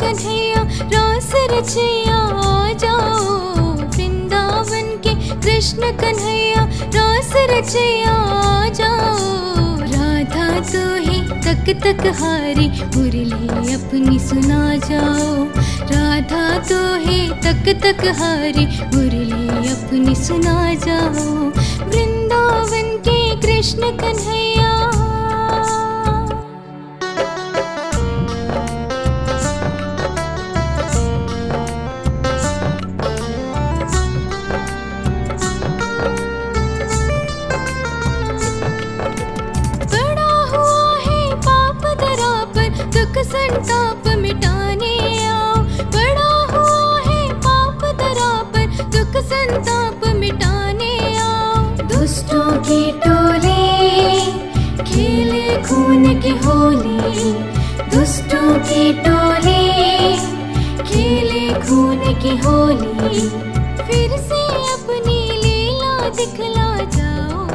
कन्हैया रास रचैया जाओ। वृंदावन के कृष्ण कन्हैया रास रचैया जाओ। राधा तो ही तक तक हारी, मुरली अपनी सुना जाओ। राधा तो ही तक तक हारी, मुरली अपनी सुना जाओ। वृंदावन के कृष्ण कन्हैया दुख संताप मिटाने आओ। बड़ा हुआ है पाप धरा पर, दुख संताप मिटाने आओ। दुष्टों की टोली, खेले खून की होली। दुष्टों की टोली, खेले खून की होली। फिर से अपनी लीला दिखला जाओ।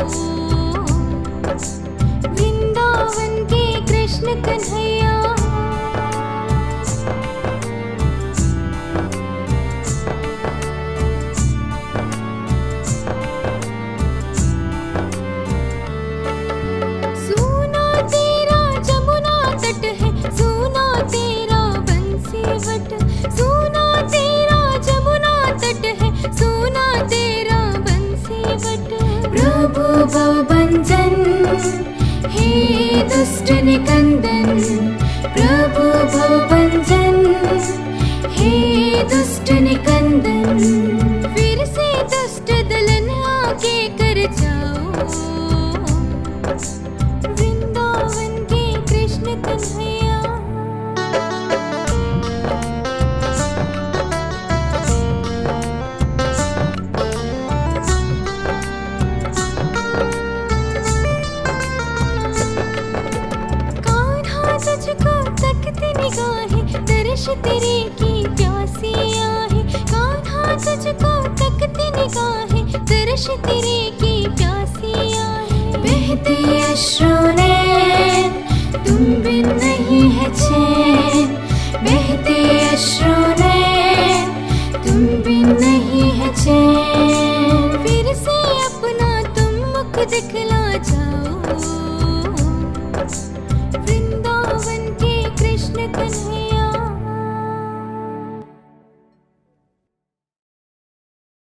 प्रभु भवभंजन हे दुष्ट निकंदन प्रभु भवभंजन हे दुष्ट निकंदन, फिर से दुष्ट दलन आगे कर जाओ। वृंदावन के कृष्ण कन्हैया तेरे की प्यासी आहे कान्हा तुझको तकती निगाहें दर्श तेरे की प्यासी आहे बहते अश्रु ने, तुम बिन नहीं है बहते तुम बिन नहीं है फिर से अपना तुम मुख दिखला